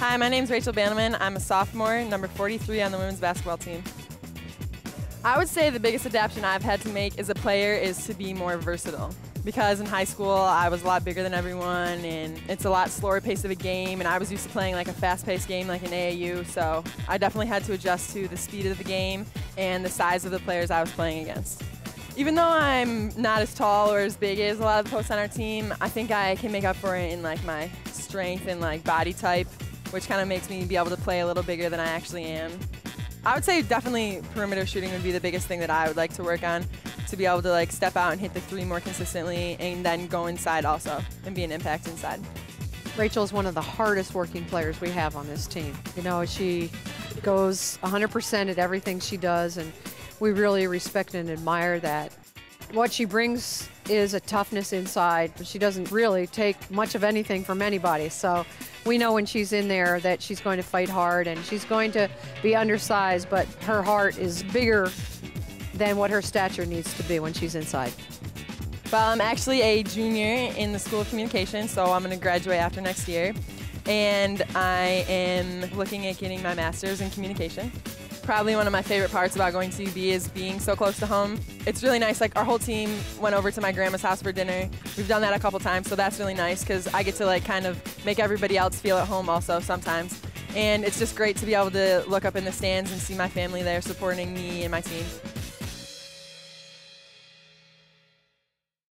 Hi, my name is Rachel Bantelman. I'm a sophomore, number 43 on the women's basketball team. I would say the biggest adaptation I've had to make as a player is to be more versatile. Because in high school, I was a lot bigger than everyone, and it's a lot slower pace of a game, and I was used to playing like a fast-paced game like an AAU, so I definitely had to adjust to the speed of the game and the size of the players I was playing against. Even though I'm not as tall or as big as a lot of the posts on our team, I think I can make up for it in like my strength and like body type, which kind of makes me be able to play a little bigger than I actually am. I would say definitely perimeter shooting would be the biggest thing that I would like to work on to be able to like step out and hit the three more consistently and then go inside also and be an impact inside. Rachel is one of the hardest working players we have on this team. You know, she goes 100% at everything she does and we really respect and admire that. What she brings is a toughness inside. She doesn't really take much of anything from anybody. So we know when she's in there that she's going to fight hard and she's going to be undersized, but her heart is bigger than what her stature needs to be when she's inside. Well, I'm actually a junior in the School of Communication, so I'm going to graduate after next year. And I am looking at getting my master's in communication probably one of my favorite parts about going to UB is being so close to home. It's really nice. Like our whole team went over to my grandma's house for dinner. We've done that a couple times, so that's really nice because I get to like kind of make everybody else feel at home also sometimes. And it's just great to be able to look up in the stands and see my family there supporting me and my team.